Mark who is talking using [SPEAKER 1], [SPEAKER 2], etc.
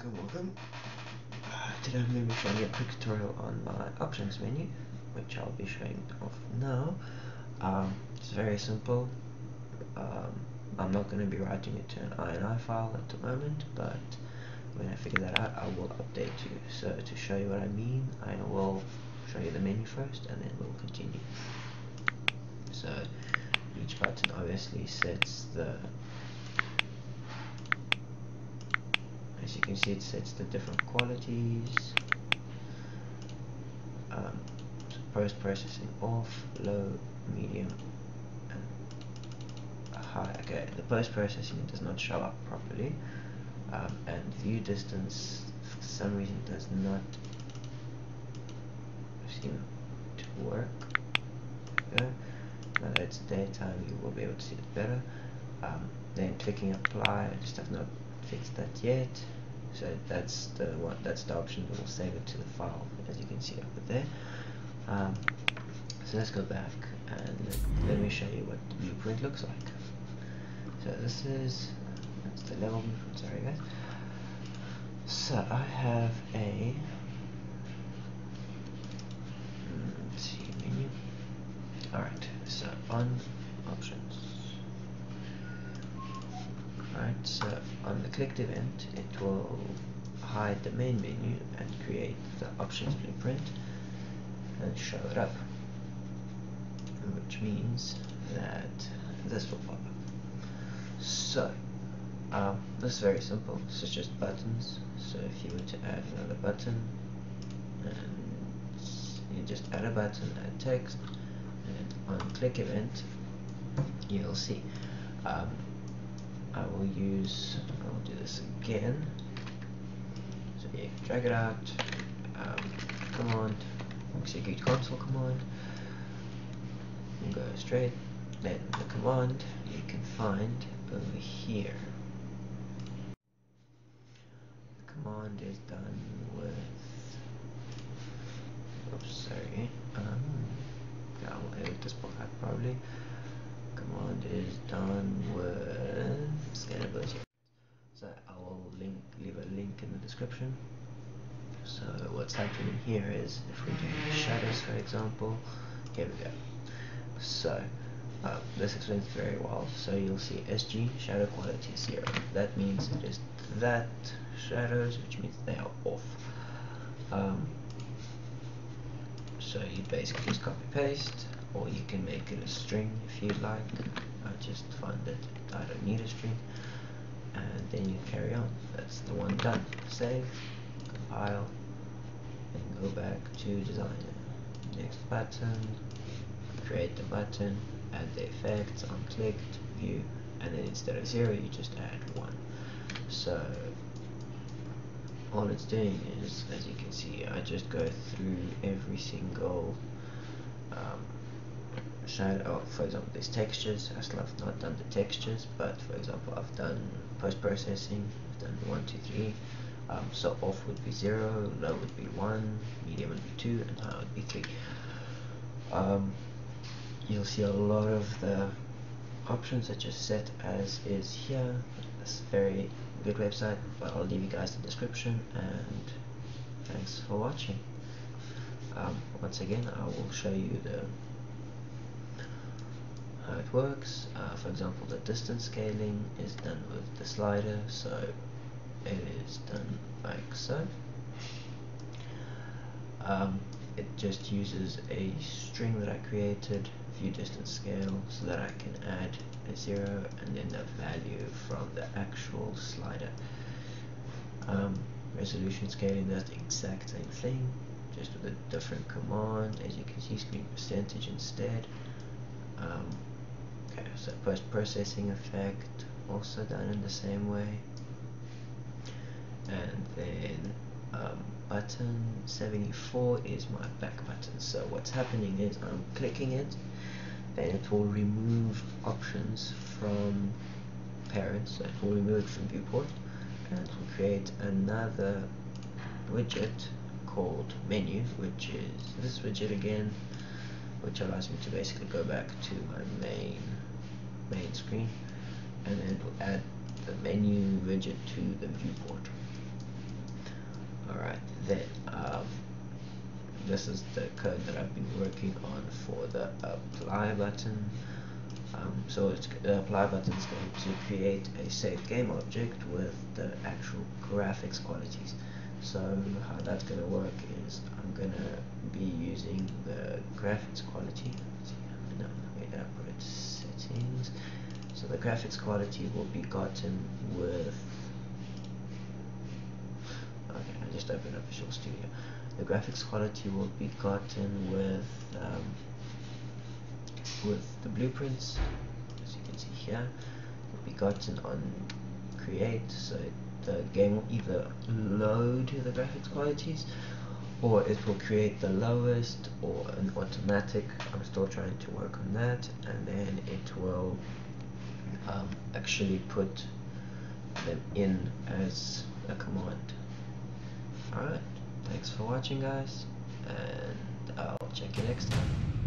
[SPEAKER 1] welcome, welcome. Uh, today I'm going to be showing you a quick tutorial on my options menu, which I'll be showing off now. Um, it's very simple. Um, I'm not going to be writing it to an INI file at the moment, but when I figure that out, I will update you. So to show you what I mean, I will show you the menu first, and then we'll continue. So each button obviously sets the as you can see it sets the different qualities. Um, post processing off low medium and high. Okay the post processing does not show up properly um, and view distance for some reason does not seem to work there now that it's daytime you will be able to see it better. Um, then clicking apply I just have not fixed that yet so that's the one that's the option that will save it to the file as you can see over there. Um, so let's go back and let, let, me show you what the blueprint looks like. So this is that's the level blueprint sorry guys. So I have a let's see menu. Alright so on options Right, so on the clicked event, it will hide the main menu and create the options blueprint and show it up. Which means that this will pop up. So, um, this is very simple. This is just buttons. So if you were to add another button, and you just add a button, add text, and on click event, you'll see. Um, I will use, I'll do this again. So yeah, drag it out, um, command, execute console command, and go straight. Then the command you can find over here. The command is done with, oops, sorry, um, I'll edit this part probably command is done with scalability. So I will link, leave a link in the description. So what's happening here is if we do shadows for example, here we go. So uh, this explains very well. So you'll see SG shadow quality zero. That means it is that shadows, which means they are off. Um, so you basically just copy paste or you can make it a string if you'd like I just find that I don't need a string and then you carry on. That's the one done. Save compile and go back to designer next button create the button add the effects unclicked view and then instead of zero you just add one. So all it's doing is as you can see I just go through every single um, oh, for example, these textures. I still have not done the textures, but for example, I've done post-processing, I've done one, two, three. Um, so off would be zero, low would be one, medium would be two, and high would be three. Um, you'll see a lot of the options are just set as is here. It's a very good website, but I'll leave you guys the description, and thanks for watching. Um, once again, I will show you the how it works. Uh, for example, the distance scaling is done with the slider, so it is done like so. Um, it just uses a string that I created, view distance scale, so that I can add a zero and then the value from the actual slider. Um, resolution scaling does the exact same thing, just with a different command. As you can see, screen percentage instead. Um, Okay, so post-processing effect also done in the same way. And then um, button 74 is my back button. So what's happening is I'm clicking it, then it will remove options from parents, so it will remove it from viewport, and it will create another widget called menu, which is this widget again, which allows me to basically go back to my main main screen and then we'll add the menu widget to the viewport. Alright then um, this is the code that I've been working on for the apply button. Um, so it's, the apply button is going to create a save game object with the actual graphics qualities. So how that's going to work is I'm going to be using the graphics quality upgrade settings. So the graphics quality will be gotten with okay I just opened up Visual Studio. The graphics quality will be gotten with um, with the blueprints as you can see here. Will be gotten on create so the game will either load the graphics qualities or it will create the lowest or an automatic I'm still trying to work on that and then it will um, actually put them in as a command. Alright thanks for watching guys and I'll check you next time